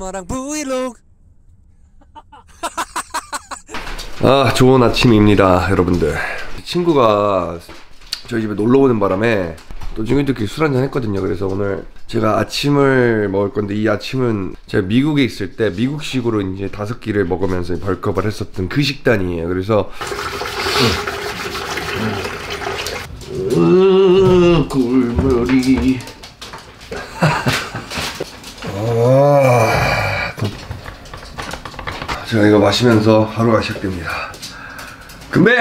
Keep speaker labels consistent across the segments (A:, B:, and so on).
A: 엄마랑 브이로그.
B: 아 좋은 아침입니다 여러분들. 친구가 저희 집에 놀러 오는 바람에 또 친구들끼리 술 한잔 했거든요. 그래서 오늘 제가 아침을 먹을 건데 이 아침은 제가 미국에 있을 때 미국식으로 이제 다섯 끼를 먹으면서 벌크업을 했었던 그 식단이에요. 그래서 음, 꿀물이. 아, 제가 이거 마시면서 하루가 시작됩니다. 건배!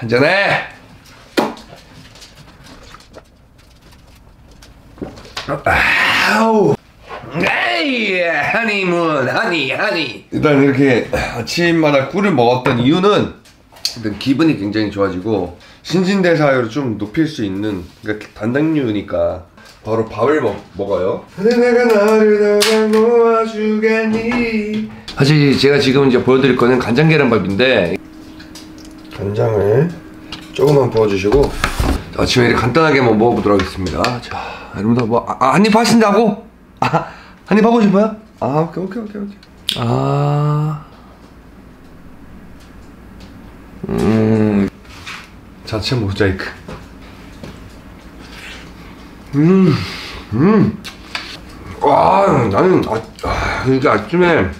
B: 한잔해! 아우! 에이! 하니문, 하니, 하니! 일단 이렇게 아침마다 꿀을 먹었던 이유는 일단 기분이 굉장히 좋아지고 신진대사율을 좀 높일 수 있는 그러니까 단당류니까 바로 밥을 먹, 먹어요. 내가 너를 더 모아주겠니? 사실 제가 지금 이제 보여드릴 거는 간장 계란밥인데 간장을 조금만 부어주시고 아침에 이렇게 간단하게 한번 먹어보도록 하겠습니다. 자, 여러분들 뭐 아, 아, 한입 하신다고? 아, 한입 하고 싶어요? 아, 오케이 오케이 오케이 오케이. 아, 음, 자체 모자이크. 음, 음. 와, 나는 아, 아, 이게 아침에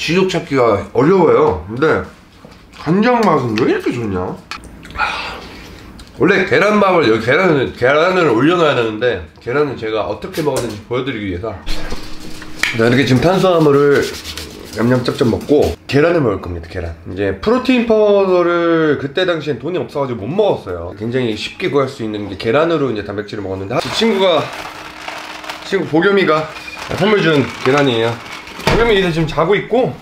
B: 시족 찾기가 어려워요. 근데 간장 맛은 왜 이렇게 좋냐? 원래 계란밥을 여기 계란을 계란을 올려놔야 되는데 계란은 제가 어떻게 먹었는지 보여드리기 위해서 자, 이렇게 지금 탄수화물을 냠냠짭짭 먹고 계란을 먹을 겁니다 계란 이제 프로테인 파우더를 그때 당시엔 돈이 없어가지고 못 먹었어요 굉장히 쉽게 구할 수 있는 게 계란으로 이제 단백질을 먹었는데 이 친구가 친구 보겸이가 선물 준 계란이에요 보겸이 이제 지금 자고 있고.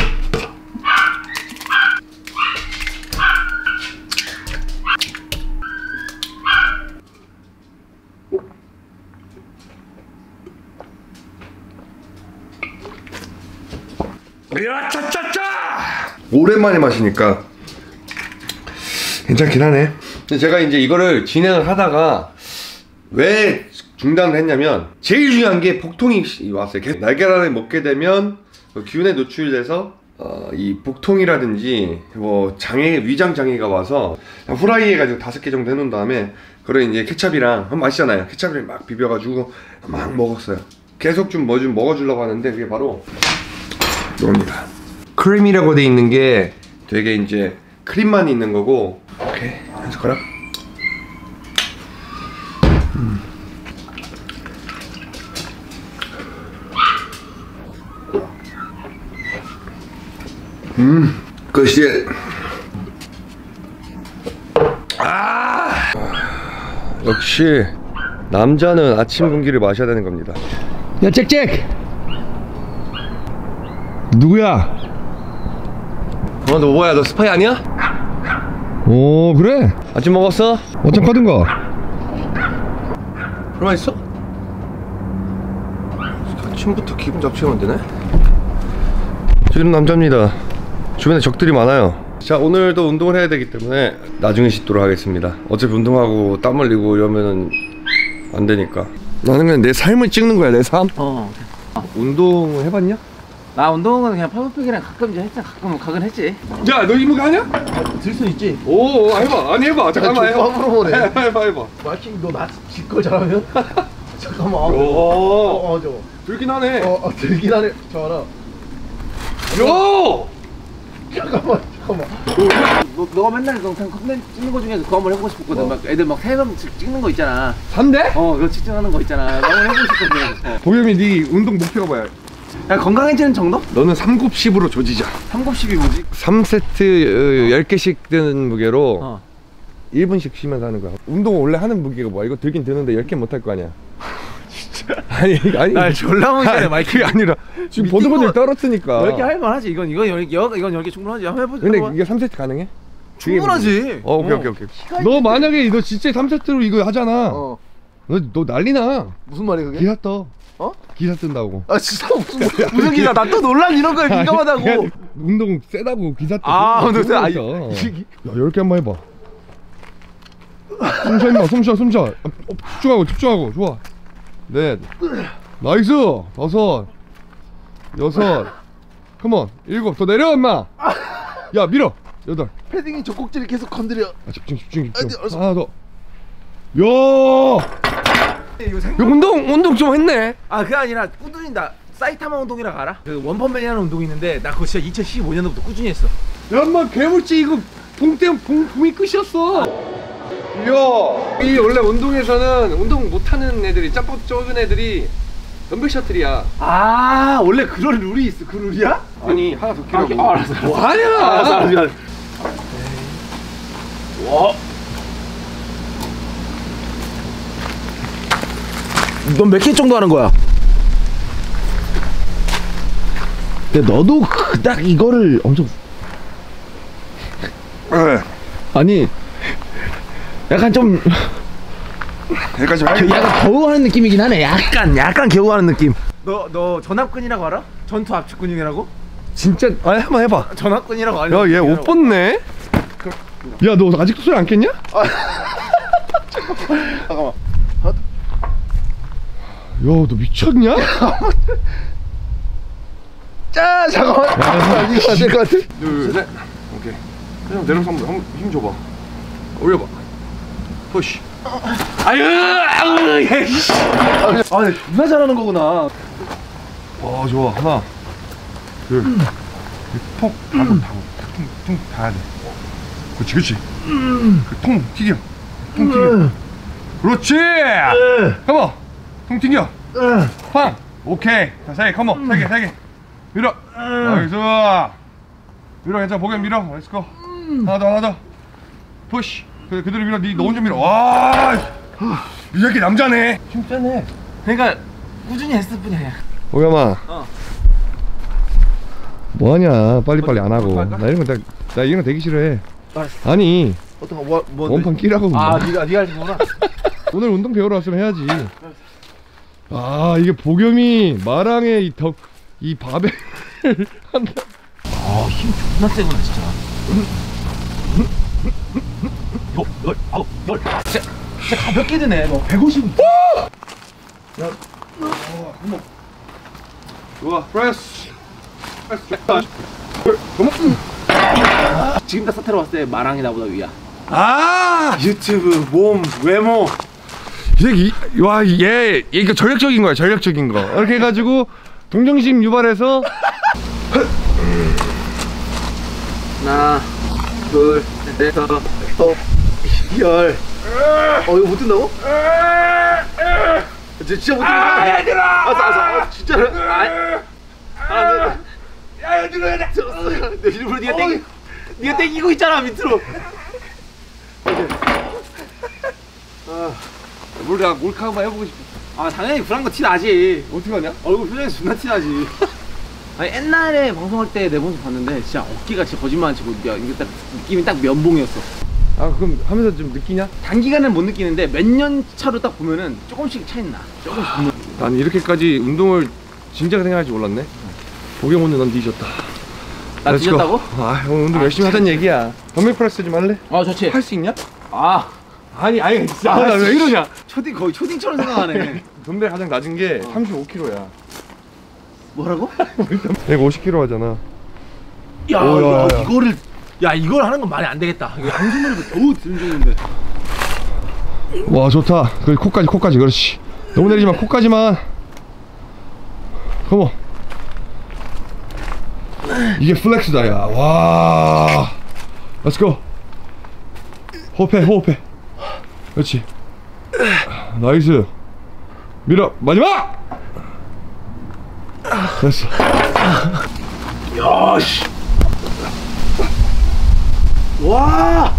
B: 야차차차 오랜만에 마시니까 괜찮긴 하네. 근데 제가 이제 이거를 진행을 하다가 왜 중단을 했냐면 제일 중요한 게 복통이 왔어요. 계속 날계란을 먹게 되면 그 기운에 노출돼서 어, 이 복통이라든지 뭐 장애 위장 장애가 와서 후라이 해가지고 다섯 개 정도 해놓은 다음에 그걸 이제 케찹이랑 한번 마시잖아요 케찹을 막 비벼가지고 막 먹었어요 계속 좀 뭐 좀 먹어주려고 하는데 그게 바로 이겁니다. 크림이라고 돼 있는 게 되게 이제 크림만 있는 거고. 오케이 한 숟가락. 음. 음, 끝이. 아, 역시 남자는 아침 공기를 마셔야 되는 겁니다.
C: 야 잭잭 누구야?
B: 어, 너 뭐야? 너 스파이 아니야?
C: 오 그래?
B: 아침 먹었어?
C: 어떡하든가
B: 얼마 있어? 아침부터 기분 잡치면 되네. 지금 남자입니다. 주변에 적들이 많아요. 자 오늘도 운동을 해야 되기 때문에 나중에 씻도록 하겠습니다. 어차피 운동하고 땀 흘리고 이러면은 안 되니까. 나는 그냥 내 삶을 찍는 거야 내 삶.
D: 어.
B: 운동 해봤냐?
D: 나 운동은 그냥 팔굽혀펴기랑 가끔 이제 했지 가끔 가끔 했지.
B: 야 너 이거 하냐?
D: 들수 있지.
B: 오 해봐 아니 해봐 잠깐만 해봐
D: 족밥으로 보네.
B: 해봐 해봐 해봐
D: 마치 너나질거 잘하면? 잠깐만. 어,
B: 오
D: 어, 저.
B: 들긴 하네
D: 어, 어, 들긴 하네. 저 알아.
B: 요
D: 잠깐만, 잠깐만. 너, 너가 맨날 영상 컨텐츠 찍는 거 중에서 그거 한번 해보고 싶었거든. 막 애들 막 세명 찍는 거 있잖아.
B: 3대?
D: 어, 그거 측정하는 거 있잖아. 나 한번 해보고 싶거든. 어.
B: 보겸이 네 운동 목표가 뭐야?
D: 야, 건강해지는 정도?
B: 너는 3굽10으로 조지자
D: 3곱십이 뭐지?
B: 3세트 10개씩 드는 무게로
D: 어.
B: 1분씩 쉬면서 하는 거야 운동 원래 하는 무게가 뭐야? 이거 들긴 드는데 10개 못 할 거 아니야 아니 아니
D: 날 졸라 못해,
B: 아니,
D: 마이크.
B: 그게 아니라 지금 보들보들
D: 거-
B: 떨었으니까
D: 열개 할만하지. 이건 이건 열, 여, 이건 열개 충분하지. 한번 해보자.
B: 근데. 이게 3세트 가능해?
D: 충분하지.
B: 어 오케이 오케이 오케이 너 만약에 너 진짜 3세트로 이거 하잖아
D: 어.
B: 너, 너 난리나
D: 무슨 말이야 그게?
B: 기사 떠
D: 어?
B: 기사 뜬다고
D: 아 진짜 무슨 무슨 기사? 나 또 논란 이런 거에 민감하다고.
B: 운동 세다고 기사 떠
D: 아, 운동 세- 아,
B: 야
D: 이- 이-
B: 10개 한번 해봐 숨 쉬어 임마 숨쉬어 숨쉬어 어, 집중하고 집중하고 좋아 넷 nice! 다섯. 여섯. come on. 일곱. 더 내려 임마! 야 밀어! 여덟.
D: 패딩이 젖꼭지를 계속 건드려.
B: 아, 집중 집중 집중.
D: 알았어.
B: 하나 더. 야,
D: 이거 생...
B: 이거 운동 운동 좀 했네.
D: 아 그게 아니라 꾸준히 나 사이타마 운동이라고 알아? 그 원펀맨이라는 운동이 있는데 나 그거 진짜 2015년도부터 꾸준히 했어.
B: 야 인마 괴물지. 이거 때문에 붕, 붕이 끝이었어 이야 이 원래 운동에서는 운동 못하는 애들이 짬뽕 적은 애들이 덤벨 셔틀이야
D: 아 원래 그런 룰이 있어. 그 룰이야?
B: 아니 하나 더 끼라고
D: 아, 알았어, 알았어.
B: 뭐하냐
D: 알았어, 알았어. 미안. 와. 넌 몇 개 정도 하는 거야? 근데 너도 그닥 이거를 엄청 아니 약간 좀
E: 여기까지
D: 겨- 약간 겨우하는 느낌이긴 하네. 약간 약간 겨우하는 느낌. 너 너 전압근이라고 알아? 전투 압축 근육이라고?
B: 진짜 아니 한번 해봐
D: 전압근이라고 알아?
B: 야얘 옷 벗네 야 너 아직도 소리 안 깼냐?
D: 잠깐만.
B: 야너 미쳤냐?
D: 짜 잠깐만. 이거 안될것 같아.
B: 둘셋 오케이 그냥 내려서 한번 힘 줘봐 올려봐 푸시.
D: 아유 아유 씨. 아 근데 존나 잘하는 거구나.
B: 와 좋아. 하나 둘톡 하고 타고 퉁퉁 닿아야 돼. 그렇지 그렇지. 그통 튀겨. 통 튀겨. 그렇지! 컴온. 통 튀겨. 팡. 오케이. 자세개 컴온. 세개세개 밀어. 나이스 밀어 괜찮아. 보게 밀어. 렛츠고. 하나 더 하나 더. 푸시 그, 그대로 밀어 니너 혼자 밀어 와이 새끼 남자네
D: 힘 빼네. 그러니까 꾸준히 했을 뿐이야.
B: 오야마
D: 어.
B: 뭐하냐 빨리빨리 안 하고
D: 할까?
B: 나 이런 거나 이런 거 되게 싫어해
D: 알았어.
B: 아니
D: 어떤 거 뭐, 뭐
B: 원판 끼라고
D: 아
B: 뭐.
D: 네가 네가 하신 거구나.
B: 오늘 운동 배우러 왔으면 해야지 아 이게 복염이 마랑의 이 덕 이 밥에 한다
D: 아힘 존나 세구나 진짜. 열, 열, 아홉, 열. 진짜, 진짜 가볍게 드네. 너 150.
B: 좋아 프레스
D: 지금 딱 사태로 봤을 때 마랑이 나보다 위야.
B: 아
D: 유튜브, 몸, 외모.
B: 와얘 얘가 전략적인 거야 전략적인 거 이렇게 해가지고 동정심 유발해서
D: 하나, 둘, 셋, 넷, 다섯, 열. 어 이거 못 뜬다고? 진짜 진짜 못 뜬다. 아 얘들아. 알았어 알았어. 아, 진짜로. 아. 아, 야 얘들아. 내 일부러 네가 땡기. 네가 땡기고 있잖아 밑으로.
B: 몰라 몰카 한번 해보고 싶어
D: 아 당연히 불안 거티 나지.
B: 어떻게 하냐?
D: 얼굴 표정이 존나 티 나지. 아니 옛날에 방송할 때 내 모습 봤는데 진짜 어깨가 진짜 거짓말 안 치고 야, 이게 딱 느낌이 딱 면봉이었어.
B: 아 그럼 하면서 좀 느끼냐?
D: 단기간은 못 느끼는데 몇 년 차로 딱 보면은 조금씩 차이 나. 조금씩. 보면.
B: 난 이렇게까지 운동을 진지하게 생각할 줄 몰랐네 오늘 넌 뒤졌다
D: 나
B: Let's.
D: 뒤졌다고?
B: 아 오늘 운동 열심히 하자는 얘기야 덤벨 프레스 좀 할래?
D: 아 좋지.
B: 할 수 있냐?
D: 아
B: 아니 아니 진짜
D: 아,
B: 나왜 이러냐
D: 초딩 거의 초딩처럼 생각하네.
B: 덤벨 가장 낮은 게 35kg야
D: 뭐라고?
B: 내가 50kg 하잖아
D: 야,
B: 오, 야,
D: 야,
B: 야.
D: 이거를 야 이걸 하는 건 말이 안 되겠다. 양손으로 겨우 정도인데.
B: 와 좋다. 그 코까지 코까지. 그렇지. 너무 내리지 마. 코까지만. come on. 이게 flex다 야 와. let's go 호흡해 호흡해. 그렇지. nice. 밀어. 마지막! 됐어.
D: 야 씨. 와.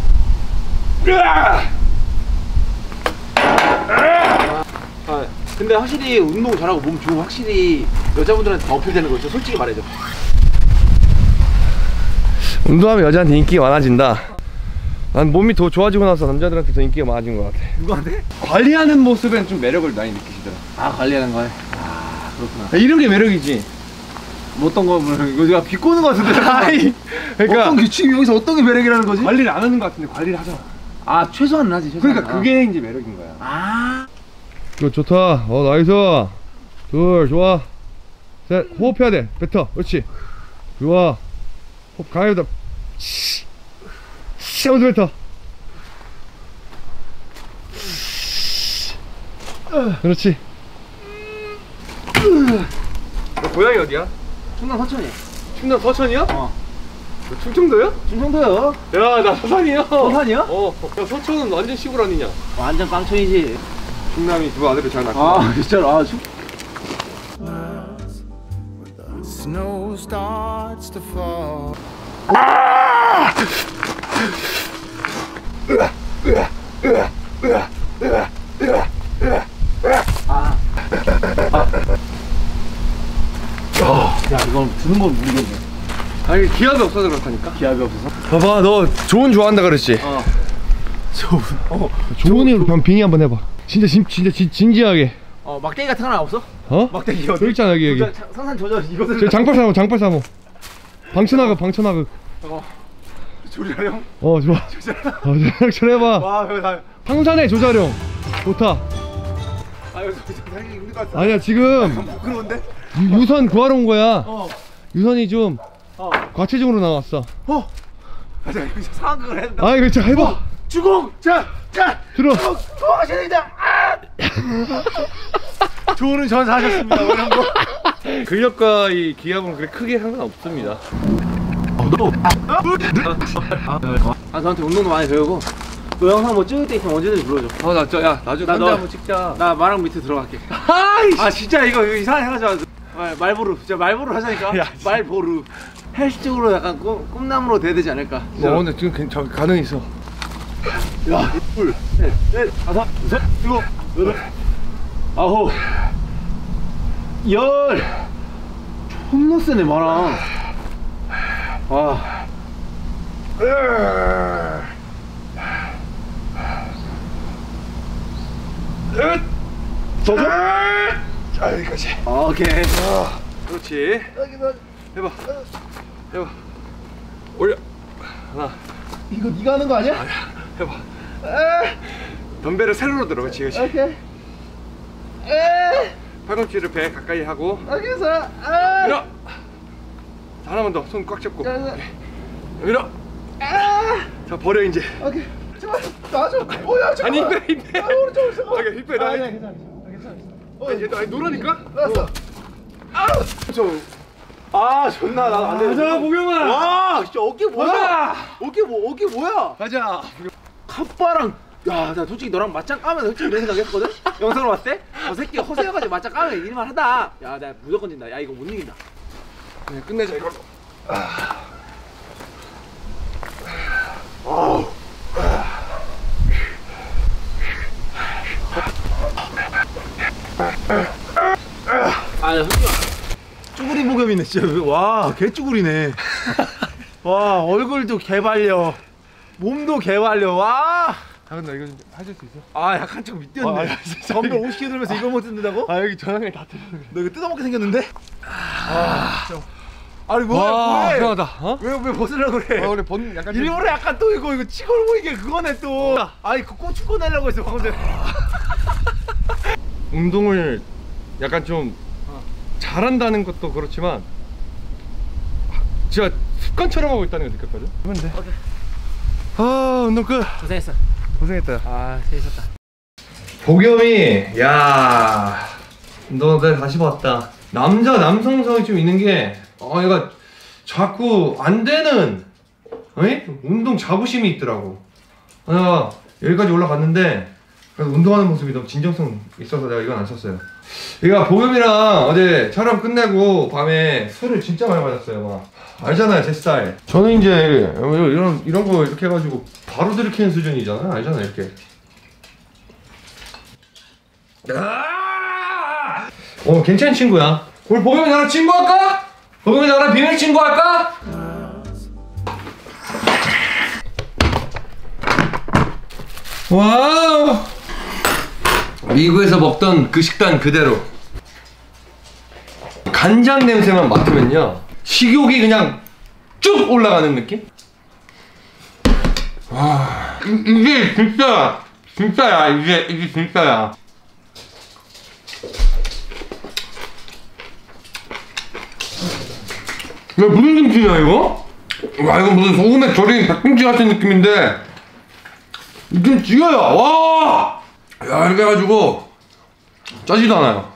D: 아, 근데 확실히 운동 잘하고 몸 좋으면 확실히 여자분들한테 더 어필되는 거 있죠. 솔직히 말해줘.
B: 운동하면 여자한테 인기가 많아진다 난 몸이 더 좋아지고 나서 남자들한테 더 인기가 많아진 것 같아
D: 누구한테?
B: 관리하는 모습엔 좀 매력을 많이 느끼시더라
D: 아 관리하는 거에. 아 그렇구나.
B: 이런 게 매력이지
D: 뭐 어떤 거 뭐, 이거 내가 비꼬는 거 같은데.
B: 아이 그러니까
D: 어떤 게 지금 여기서 어떤 게 매력이라는 거지?
B: 관리를 안 하는 것 같은데 관리를 하잖아
D: 아 최소한은 하지. 최소한.
B: 그러니까 그게 이제 매력인 거야.
D: 아.
B: 이거 좋다. 어 nice. 둘 좋아. 자 호흡해야 돼. 뱉어. 그렇지. 좋아. 호흡 강하게 뱉어. 씨. 하면서 뱉어. 그렇지. 너 고향이 어디야?
D: 충남 서천이.
B: 충남 서천이야?
D: 어.
B: 너 충청도야?
D: 충청도요?
B: 야나 서산이야
D: 서산이요?
B: 어, 야 서천은 완전 시골 아니냐
D: 완전 깡촌이지.
B: 충남이 두 아들을 잘 낳고
D: 아 진짜로 아 충.
F: Snow starts to fall.
D: 야 이건 드는 건 모르겠네.
B: 아니 기압이 없어서 그렇다니까
D: 기압이 없어서.
B: 봐봐 너 조은 좋아한다 그랬지?
D: 어. 좋은. 어.
B: 조은이로 그럼 빙의 한번 해봐 진짜 진, 진짜 진, 진지하게
D: 어 막대기 같은 거 하나 없어?
B: 어?
D: 막대기.
B: 여기 있잖아 여기 여기
D: 상- 상산 조절 이것을.
B: 저 장팔 사모 장팔 사모 방천하극 방천하극
D: 조절형.
B: 어 좋아 어 조절 해봐
D: 와 이거 다.
B: 황산의 조자룡 좋다
D: 아 진짜 살기 힘들 것 같아.
B: 아니야 지금
D: 부끄러운데?
B: 유, 유선 구하러 온 거야
D: 어.
B: 유선이 좀
D: 어.
B: 과체중으로 나왔어
D: 어. 맞아 이거 상황극을 해야 된다.
B: 아 이거 진짜 해봐
D: 주공. 자. 자.
B: 들어
D: 도와가셔야 됩니다. 아! 좋은 전사하셨습니다. 뭐 이런 거.
B: 근력과 이 기압은 그렇게 크게 상관없습니다
D: 아 저한테 운동도 많이 배우고 너 영상 뭐 찍을 때 있으면 언제든지 불러줘
B: 어나야 나중에
D: 나
B: 혼자
D: 너-
B: 한번 찍자
D: 나 마랑 밑에 들어갈게 아 진짜 이거, 이거 이상하게 해가지고 말, 말보루. 진짜 말보루 하자니까. 말보루. 헬스적으로 약간 꿈, 꿈나무로 돼야 되지 않을까.
B: 어 근데 지금 괜찮 가능 있어.
D: 야, 둘, 셋, 넷, 다섯, 여섯, 일곱, 여덟, 아홉, 열. 존나 세네 마랑. 와.
B: 자 여기까지.
D: 아, 오케이.
B: 그렇지. 해봐. 해봐. 올려. 하나.
D: 이거 네가 하는 거 아니야?
B: 해봐. 덤벨을 세로로 들어 그렇지 그렇지
D: 오케이.
B: 팔꿈치를 배 가까이 하고.
D: 오케이, 사. 아.
B: 밀어. 자, 하나만 더. 손 꽉 잡고.
D: 자.
B: 밀어. 자 버려 이제.
D: 오케이. 제발 놔줘. 뭐야, 저.
B: 아니 힘빼 힘빼
D: 아, 오른쪽, 오른쪽.
B: 오케이 힘빼 나
D: 아니야, 괜찮아, 괜찮아.
B: 아니 얘도 아니 노라니까
D: 알았어. 저. 아, 존나 나 안 돼.
B: 자 보경아
D: 와, 진짜 어깨 뭐야?
B: 가자.
D: 어깨 뭐, 어깨 뭐야?
B: 가자
D: 카빠랑 야, 나 솔직히 너랑 맞짱 까면 솔직히 이런 생각했거든? 영상을 봤을 때? 저 새끼 허세여가지고 맞짱 까면 이길만 하다. 야, 나 무조건 진다. 야, 이거 못 이긴다.
B: 그냥 끝내자 이걸로
D: 아, 야, 솔직히. 쭈구리 목염이네, 진짜. 와, 개 쭈구리네. 와, 얼굴도 개발려. 몸도 개발려. 와.
B: 잠깐 나 이거 좀 하실 수 있어?
D: 아, 약한 척 밑뛰었네.
B: 아, 진짜.
D: 덤벨 50kg 들면서 이걸 못 뜯는다고?
B: 아 여기 저장에 다 들어
D: 너 이거 뜯어먹게 생겼는데? 아, 아니 뭐,
B: 와
D: 왜?
B: 이상하다 어?
D: 왜, 왜 벗으려고 그래?
B: 아 우리 번 약간 좀-
D: 일부러 약간 또 이거 이거 치골 보이게 그거네 또. 아니 그 고추 꺼내려고 했어 방금 전에.
B: 운동을 약간 좀 잘한다는 것도 그렇지만 진짜 습관처럼 하고 있다는 걸 느꼈거든 하면 돼 아, 운동 끝.
D: 고생했어.
B: 고생했다.
D: 아 재밌었다.
B: 보겸이, 야, 너 내가 다시 봤다. 남자 남성성이 좀 있는 게, 어, 얘가 자꾸 안 되는, 어이? 운동 자부심이 있더라고. 내가 여기까지 올라갔는데, 운동하는 모습이 너무 진정성 있어서 내가 이건 안 쳤어요. 얘가 보겸이랑 어제 촬영 끝내고 밤에 술을 진짜 많이 마셨어요, 막. 알잖아요, 제 스타일. 저는 이제 이런, 이런 거 이렇게 해가지고 바로 들이키는 수준이잖아요. 알잖아요, 이렇게. 아! 어 괜찮은 친구야 우리 보겸이 나랑 친구 할까? 보겸이 나랑 비밀 친구 할까? 와우 미국에서 먹던 그 식단 그대로 간장 냄새만 맡으면요 식욕이 그냥 쭉 올라가는 느낌? 와 이- 이게 진짜 진짜야 이게 이게 진짜야 이거 무슨 김치냐 이거? 와 이거 무슨 소금에 절인 닭김치 같은 느낌인데 이게 지겨야 와! 야 이렇게 해가지고 짜지도 않아요.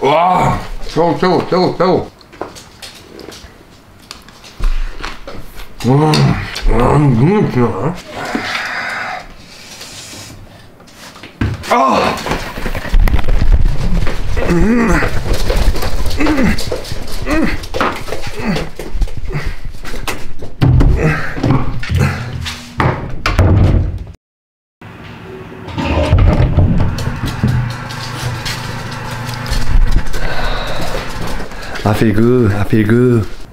B: 와 최고 최고 최고 최고. 와, 와 너무 맛있나? 아! I feel good. I feel good.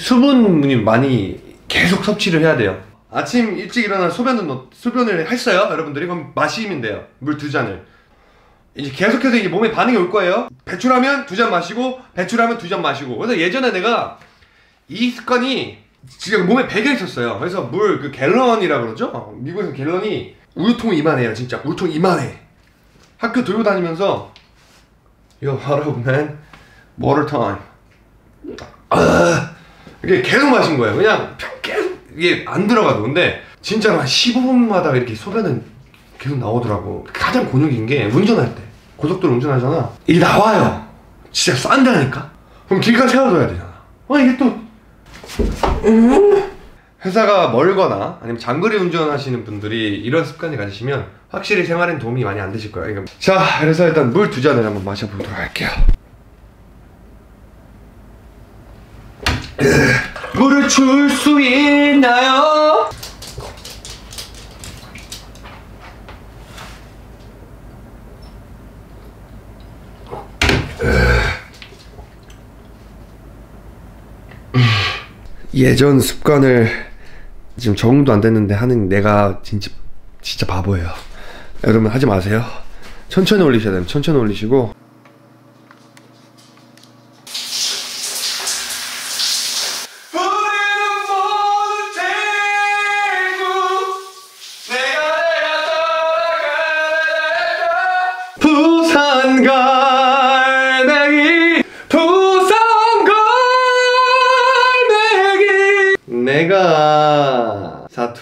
B: 수분이 많이 계속 섭취를 해야 돼요. 아침 일찍 일어나 소변은 넣- 소변을 했어요, 여러분들이 그럼 마시면 돼요. 물 두 잔을. 이제 계속해서 이제 몸에 반응이 올 거예요. 배출하면 두 잔 마시고 배출하면 두 잔 마시고. 그래서 예전에 내가 이 습관이 진짜 몸에 배겨 있었어요. 그래서 물 그 갤런이라 그러죠. 미국에서 갤런이 우유통 이만해요, 진짜 우유통 이만해. 학교 들고 다니면서 Yo, what up, man? 이게 계속 마신 거예요. 그냥 계속 이게 안 들어가도 근데 진짜로 한 15분마다 이렇게 소변은 계속 나오더라고. 가장 곤욕인 게 운전할 때 고속도로 운전하잖아. 이게 나와요. 진짜 싼다니까. 그럼 길가에 세워둬야 되잖아. 아 이게 또 음? 회사가 멀거나 아니면 장거리 운전하시는 분들이 이런 습관을 가지시면 확실히 생활엔 도움이 많이 안 되실 거예요. 그러니까 자, 그래서 일단 물 두 잔을 한번 마셔보도록 할게요. 물을 줄 수 있나요? 예전 습관을 지금 적응도 안 됐는데 하는 내가 진짜 진짜 바보예요. 여러분 하지 마세요. 천천히 올리셔야 돼요. 천천히 올리시고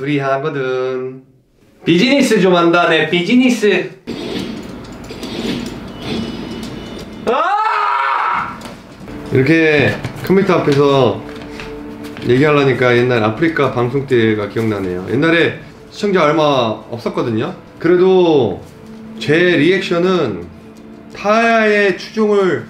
B: 사투리 하거든 비즈니스 좀 한다 내 비즈니스 아! 이렇게 컴퓨터 앞에서 얘기하려니까 옛날 아프리카 방송 때가 기억나네요 옛날에 시청자 얼마 없었거든요 그래도 제 리액션은 타야의 추종을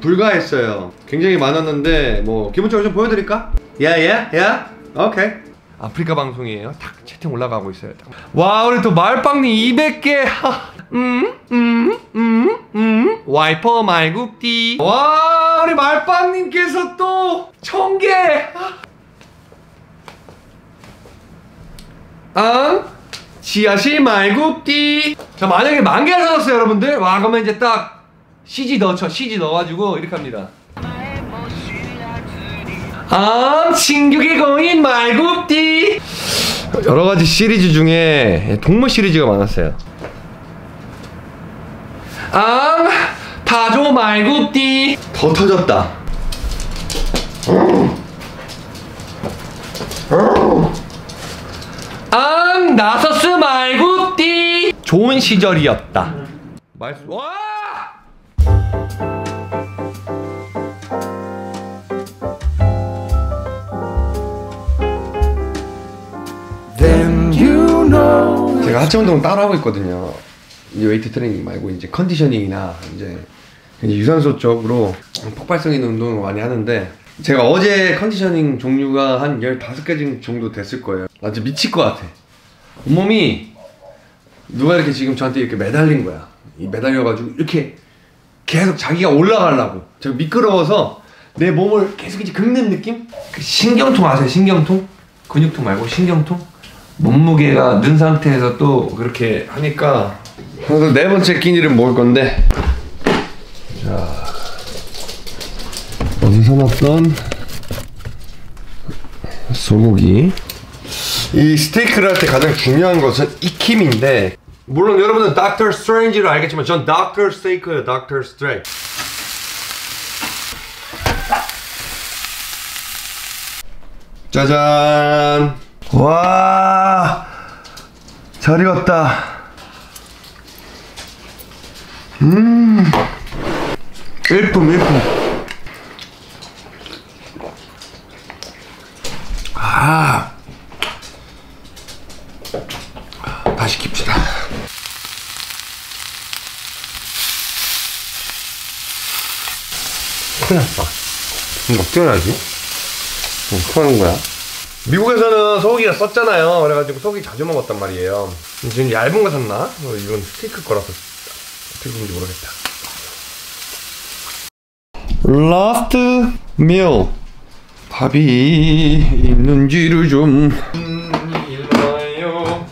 B: 불가했어요. 굉장히 많았는데 뭐 기본적으로 좀 보여드릴까? 야야 야 오케이. 아프리카 방송이에요. 탁 채팅 올라가고 있어요. 딱. 와 우리 또 마을빵님 200개. 음음음 음. 와이퍼 말굽디. 와 우리 마을빵님께서 또 1000개. 아? 지하실 말굽디. 자 만약에 만 개를 사줬어요 여러분들. 와 그러면 이제 딱 CG 넣죠. CG 넣어가지고 이렇게 합니다. 아 진격의 거인 말굽디. 여러 가지 시리즈 중에 동물 시리즈가 많았어요. 아 다조 말굽디. 더 터졌다. 앙 나서스 말구띠 좋은 시절이었다 말수 제가 하체 운동을 따라하고 있거든요 이 웨이트 트레이닝 말고 이제 conditioning이나 이제 이제 유산소 쪽으로 폭발성 있는 운동을 많이 하는데 제가 어제 conditioning 종류가 한 15개 정도 됐을 거예요 나 진짜 미칠 것 같아 온몸이 누가 이렇게 지금 저한테 이렇게 매달린 거야 이 매달려가지고 이렇게 계속 자기가 올라가려고 제가 미끄러워서 내 몸을 계속 이제 긁는 느낌? 그 신경통 아세요 신경통? 근육통 말고 신경통? 몸무게가 는 상태에서 또 그렇게 하니까 그래서 네 번째 끼니를 먹을 건데. 자. 어디서 났던? 소고기. 이 스테이크를 할 때 가장 중요한 것은 익힘인데 물론 여러분은 닥터 스트레인지를 알겠지만 전 닥터 스테이크예요 닥터 스테이크 짜잔 와 잘 익었다. 음. 일품 일품. 아. 다시 깁시다. 큰일 났다. 이거 어떻게 해야지? 어떻게 하는 거야? 미국에서는 소고기가 쌌잖아요. 그래가지고 소고기 자주 먹었단 말이에요. 지금 얇은 거 샀나? 어, 이건 스테이크 거라서 어떻게 보는지 모르겠다. last meal 밥이 있는지를 좀. 없어요.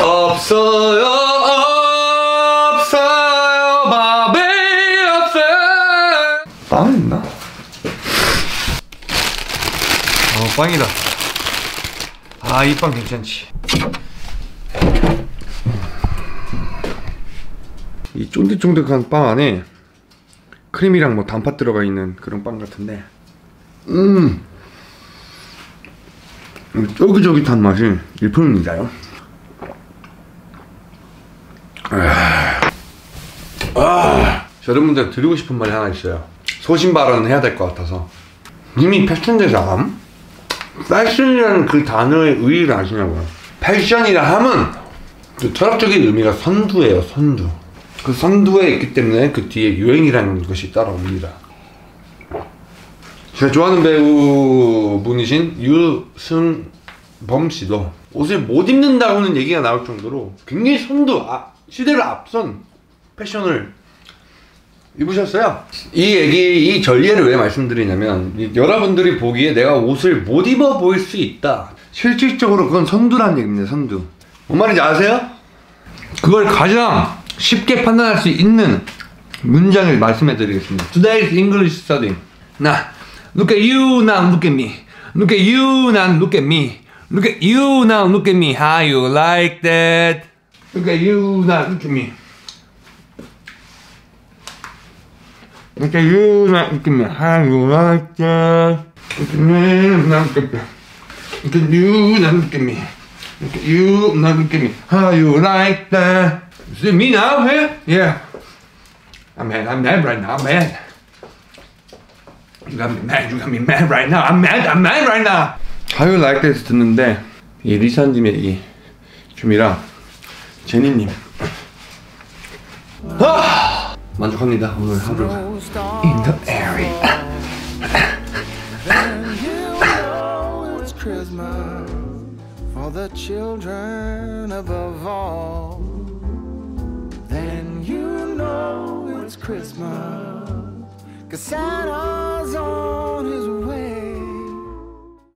B: 없어요 빵이다. 아 이 빵 괜찮지. 이 쫀득쫀득한 빵 안에 크림이랑 뭐 단팥 들어가 있는 그런 빵 같은데. 음. 쫄깃쫄깃한 맛이 일품입니다요. 아, 여러분들 드리고 싶은 말이 하나 있어요. 소신 발언을 해야 될 것 같아서. 이미 패션대상 패션이라는 그 단어의 의의를 아시냐고요. 패션이라 함은 그 철학적인 의미가 선두예요 선두. 그 선두에 있기 때문에 그 뒤에 유행이라는 것이 따라옵니다. 제가 좋아하는 배우분이신 유승범 씨도 옷을 못 입는다고는 얘기가 나올 정도로 굉장히 선두 아, 시대를 앞선 패션을 입으셨어요. 이 얘기, 이 전례를 왜 말씀드리냐면 이- 여러분들이 보기에 내가 옷을 못 입어 보일 수 있다. 실질적으로 그건 선두라는 얘기입니다. 선두. 뭔 말인지 아세요? 그걸 가장 쉽게 판단할 수 있는 문장을 말씀해 드리겠습니다. Today's English study. Now, look at you now, look at me. Look at you now, look at me. Look at you now, look at me. How you like that? Look at you now, look at me. At you now, look at me. Look at you now, look at me. How you like that? Is it me now here? Yeah. I'm mad. I'm mad right now. I'm mad. You got me mad. You got me mad right now. I'm mad. I'm mad right now. How you like this 듣는데 이 리사님의 이 춤이랑 제니님 아! 만족합니다 오늘 하루가 In the area
A: You know it's Christmas for the children above all. Then you know it's Christmas. Cause Santa's on his